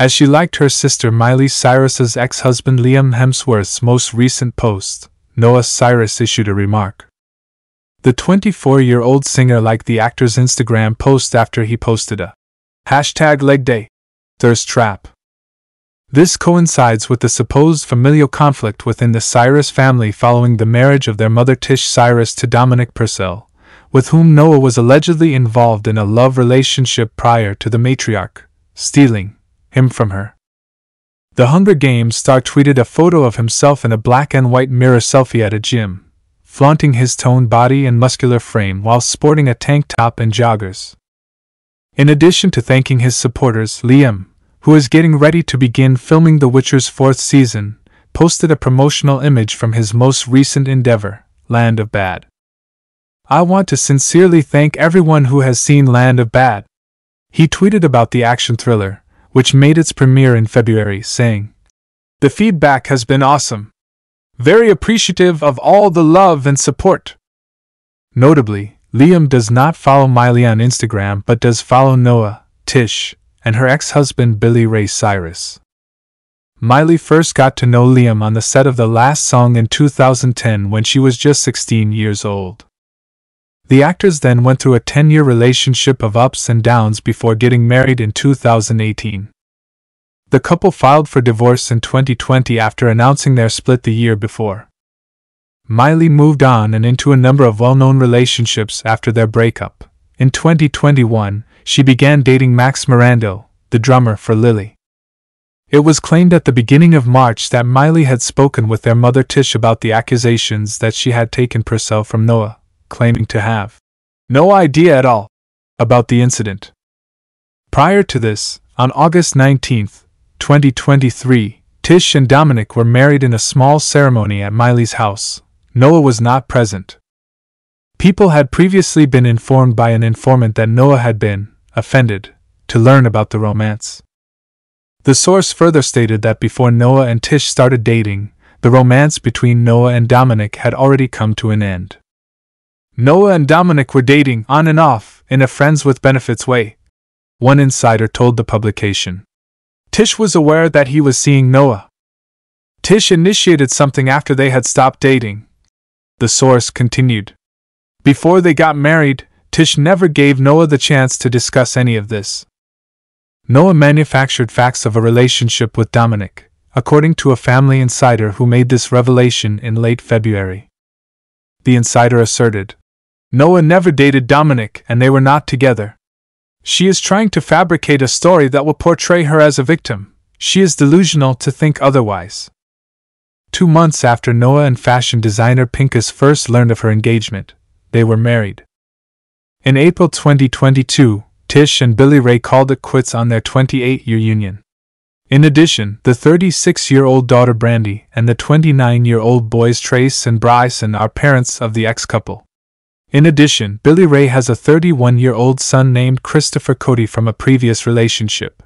as she liked her sister Miley Cyrus's ex-husband Liam Hemsworth's most recent post, Noah Cyrus issued a remark. The 24-year-old singer liked the actor's Instagram post after he posted a hashtag leg day thirst trap. This coincides with the supposed familial conflict within the Cyrus family following the marriage of their mother Tish Cyrus to Dominic Purcell, with whom Noah was allegedly involved in a love relationship prior to the matriarch stealing him from her. The Hunger Games star tweeted a photo of himself in a black and white mirror selfie at a gym, flaunting his toned body and muscular frame while sporting a tank top and joggers. In addition to thanking his supporters, Liam, who is getting ready to begin filming The Witcher's fourth season, posted a promotional image from his most recent endeavor, Land of Bad. I want to sincerely thank everyone who has seen Land of Bad. He tweeted about the action thriller, which made its premiere in February, saying, The feedback has been awesome. Very appreciative of all the love and support. Notably, Liam does not follow Miley on Instagram but does follow Noah, Tish, and her ex husband Billy Ray Cyrus. Miley first got to know Liam on the set of the last song in 2010 when she was just 16 years old. The actors then went through a 10 year relationship of ups and downs before getting married in 2018. The couple filed for divorce in 2020 after announcing their split the year before. Miley moved on and into a number of well known relationships after their breakup. In 2021, she began dating Maxx Morando, the drummer for Liily. It was claimed at the beginning of March that Miley had spoken with their mother Tish about the accusations that she had taken Purcell from Noah, claiming to have no idea at all about the incident. Prior to this, on August 19, 2023, Tish and Dominic were married in a small ceremony at Miley's house. Noah was not present. People had previously been informed by an informant that Noah had been, offended, to learn about the romance. The source further stated that before Noah and Tish started dating, the romance between Noah and Dominic had already come to an end. Noah and Dominic were dating on and off in a friends with benefits way, one insider told the publication. Tish was aware that he was seeing Noah. Tish initiated something after they had stopped dating. The source continued. Before they got married, Tish never gave Noah the chance to discuss any of this. Noah manufactured facts of a relationship with Dominic, according to a family insider who made this revelation in late February. The insider asserted Noah never dated Dominic and they were not together. She is trying to fabricate a story that will portray her as a victim. She is delusional to think otherwise. Two months after Noah and fashion designer Pinkus first learned of her engagement, they were married. In April 2022, Tish and Billy Ray called it quits on their 28 year union. In addition, the 36 year old daughter Brandi and the 29 year old boys Trace and Braison are parents of the ex couple. In addition, Billy Ray has a 31 year old son named Christopher Cody from a previous relationship.